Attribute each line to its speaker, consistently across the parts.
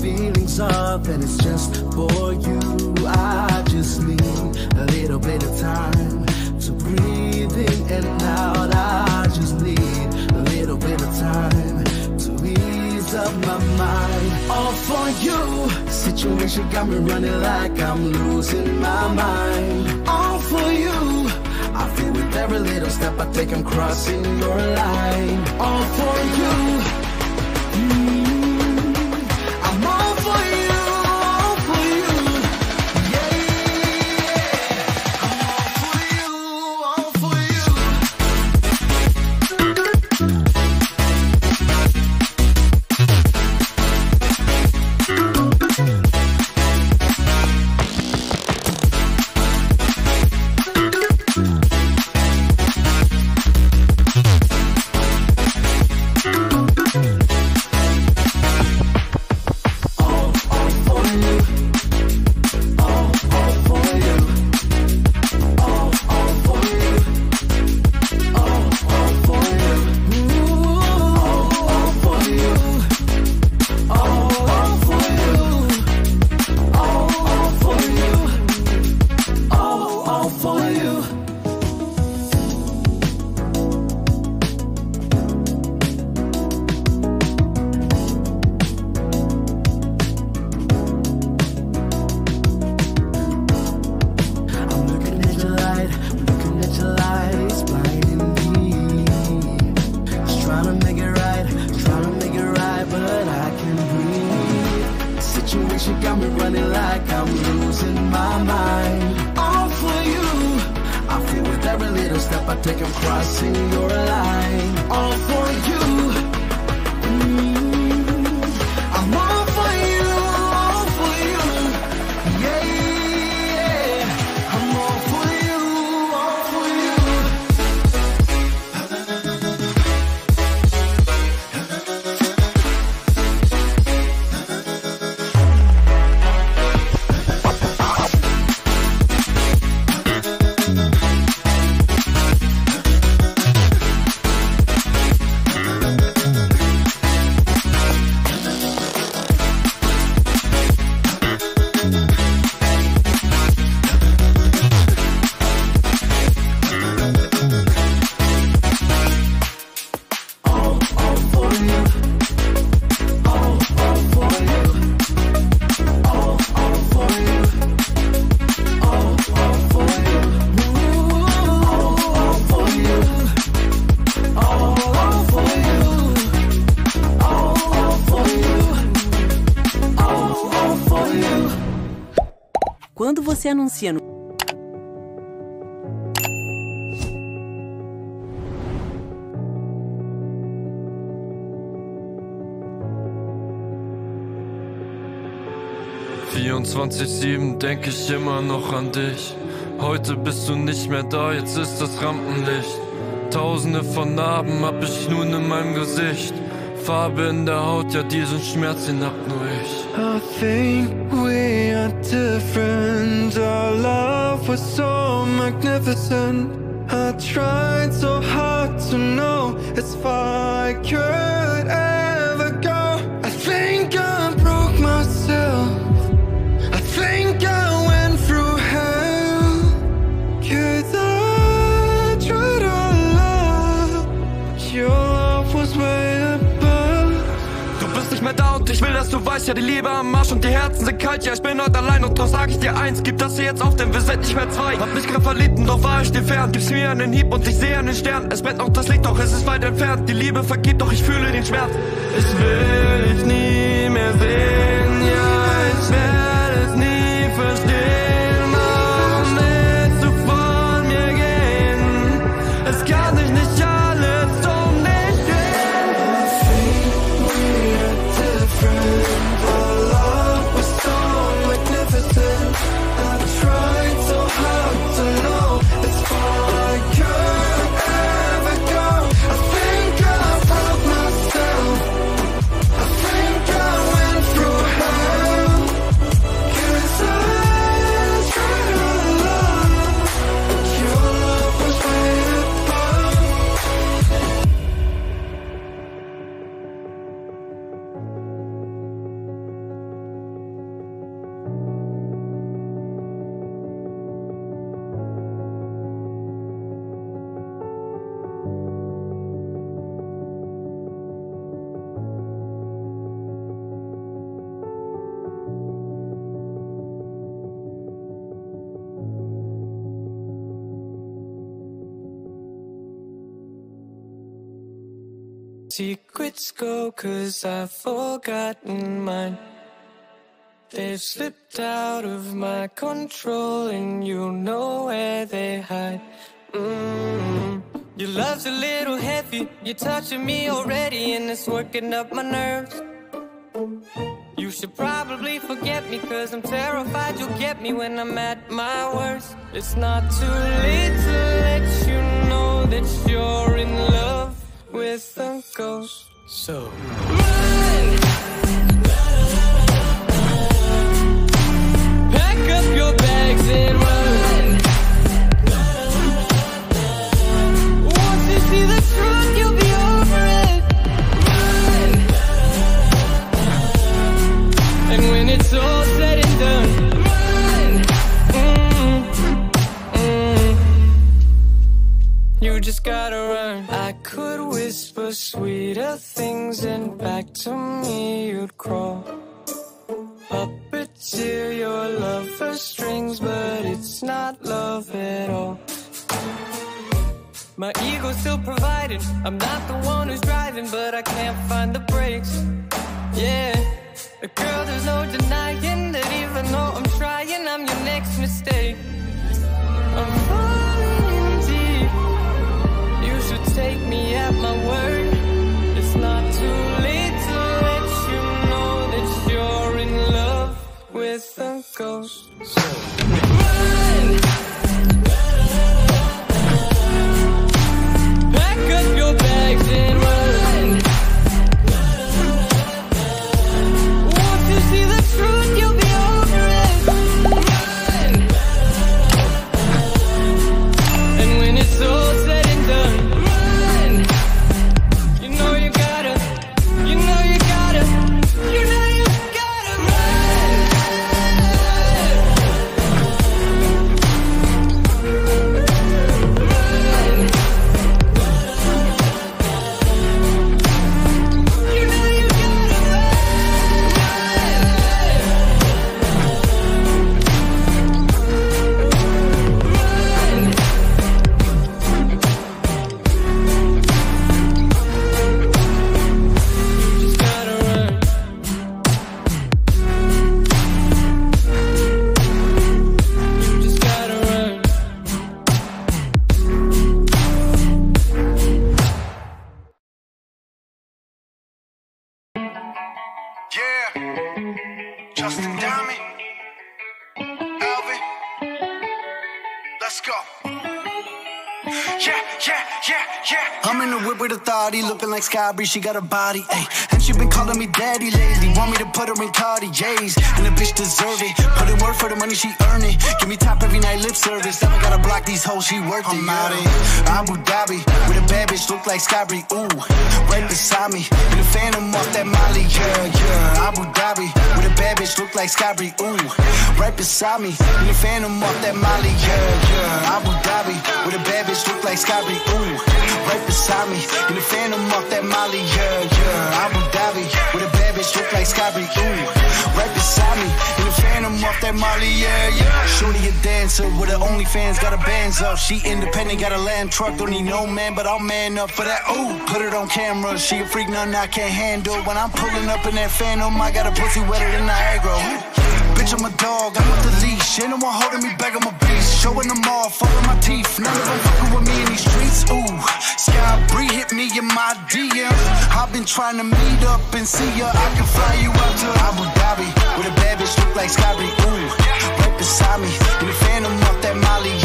Speaker 1: Feelings up and it's just for you. I just need a little bit of time to breathe in and out. I just need a little bit of time to ease up my mind. All for you. Situation got me running like I'm losing my mind. All for you. I feel with every little step I take, I'm crossing your line. All for you. Take, I'm crossing your line. All
Speaker 2: Quando você anuncia no
Speaker 3: ...24-7 denke ich immer noch an dich. Heute bist du nicht mehr da, jetzt ist das Rampenlicht. Tausende von Narben hab ich nun in meinem Gesicht. Farbe in der Haut, ja diesen Schmerz, den hab nur ich.
Speaker 4: I think we different. Our love was so magnificent. I tried so hard to know as far
Speaker 3: weißt, ja die Liebe am Marsch und die Herzen sind kalt, ja ich bin heute allein und doch sag ich dir eins, gib das hier jetzt auf, denn wir sind nicht mehr zwei. Hab mich grad verliebt und doch war ich dir fern, gib's mir einen Hieb und ich sehe einen Stern, es brennt noch das Licht, doch es ist weit entfernt, die Liebe vergibt, doch ich fühle den Schmerz. Ich will dich nie mehr sehen, ja ich werde
Speaker 5: secrets go, cause I've forgotten mine. They've slipped out of my control, and you know where they hide. Mm. Your love's a little heavy, you're touching me already, and it's working up my nerves. You should probably forget me, cause I'm terrified you'll get me when I'm at my worst. It's not too late to let you know that you're in love with a ghost. So Just gotta run. I could whisper sweeter things, and back to me you'd crawl. Puppeteer your love for strings, but it's not love at all. My ego's still providing. I'm not the one who's driving, but I can't find the brakes. Yeah. Girl, there's no denying that even though I'm trying, I'm your next mistake. I'm
Speaker 1: Justin Diamond. Alvin. Let's go. Yeah, yeah, yeah, yeah. I'm in the whip with a authority, looking like Sky Bree, she got a body, ayy. She been calling me daddy lately, want me to put her in Cartier's. And the bitch deserve it, put in work for the money she earn it. Give me top every night, lip service, never gotta block these hoes, she worth it. I'm out in Abu Dhabi, with a bad bitch, look like Sky ooh. Right beside me, in the phantom off that Molly, yeah, yeah. Abu Dhabi, with a bad bitch, look like Sky ooh. Right beside me, in the phantom off that Molly, yeah, yeah. Abu Dhabi, with a bad bitch, look like Sky ooh. Right beside me, in the phantom off that Molly, yeah, yeah. Abu Dhabi, with a bad bitch, look like Bree, ooh. Right beside me, in the phantom off that Molly, yeah, yeah. Shorty a dancer with her OnlyFans, got her bands up. She independent, got a land truck, don't need no man, but I'll man up for that. Ooh, put it on camera, she a freak, nothing I can't handle. When I'm pulling up in that phantom, I got a pussy wetter than Niagara. Bitch, I'm a dog, I'm with the leash. Ain't no one holding me back, I'm a beast. Showing them all my teeth. None of them fucking with me in these streets. Ooh, Sky Bree hit me in my DM. I've been trying to meet up and see ya. I can fly you out to Abu Dhabi with a bad bitch look like Sky Bree. Ooh, right beside me in the phantom off that Molly.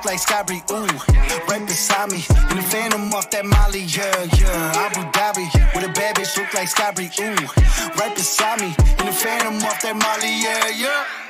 Speaker 1: Look like Sky Bree. Ooh, right beside me in the phantom off that Molly. Yeah, yeah. Abu Dhabi with a bad bitch look like Sky Bree. Ooh, right beside me in the phantom off that Molly. Yeah, yeah.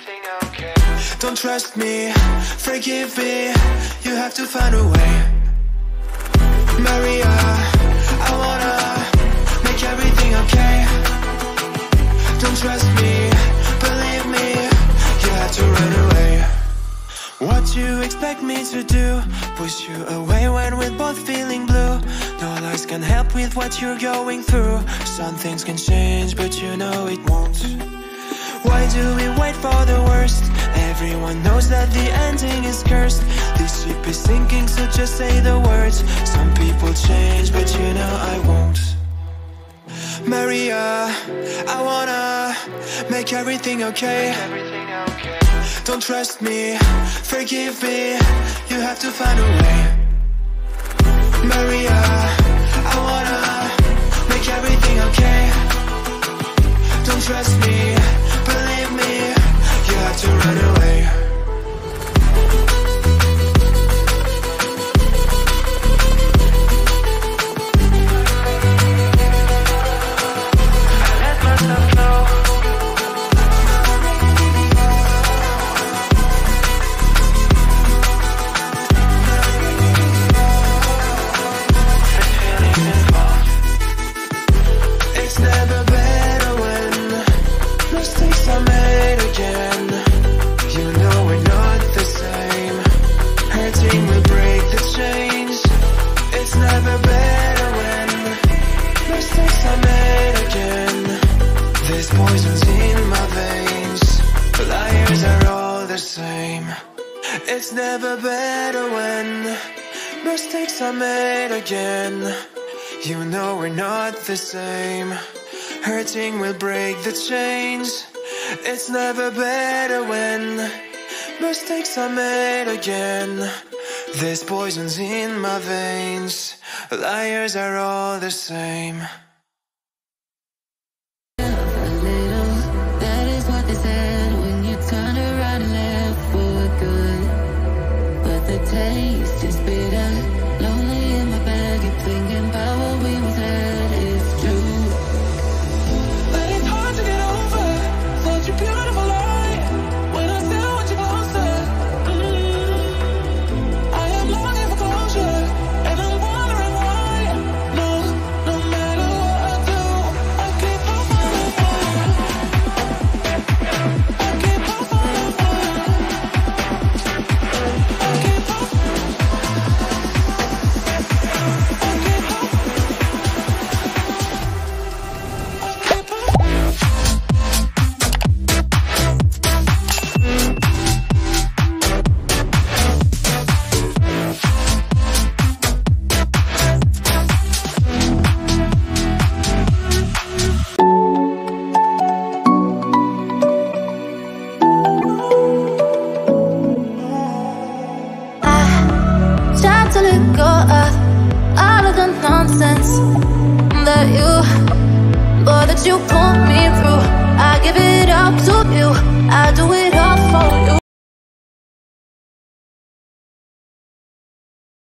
Speaker 6: Don't trust me, forgive me. You have to find a way. Maria, I wanna make everything okay. Don't trust me, believe me. You have to run away. What you expect me to do? Push you away when we're both feeling blue. No lies can help with what you're going through. Some things can change, but you know it won't. Why do we wait for the worst? Everyone knows that the ending is cursed. This ship is sinking, so just say the words. Some people change, but you know I won't. Maria, I wanna make everything okay. Don't trust me, forgive me. You have to find a way. Maria, the same. It's never better when mistakes are made again. You know we're not the same. Hurting will break the chains. It's never better when mistakes are made again. There's poisons in my veins. Liars are all the same.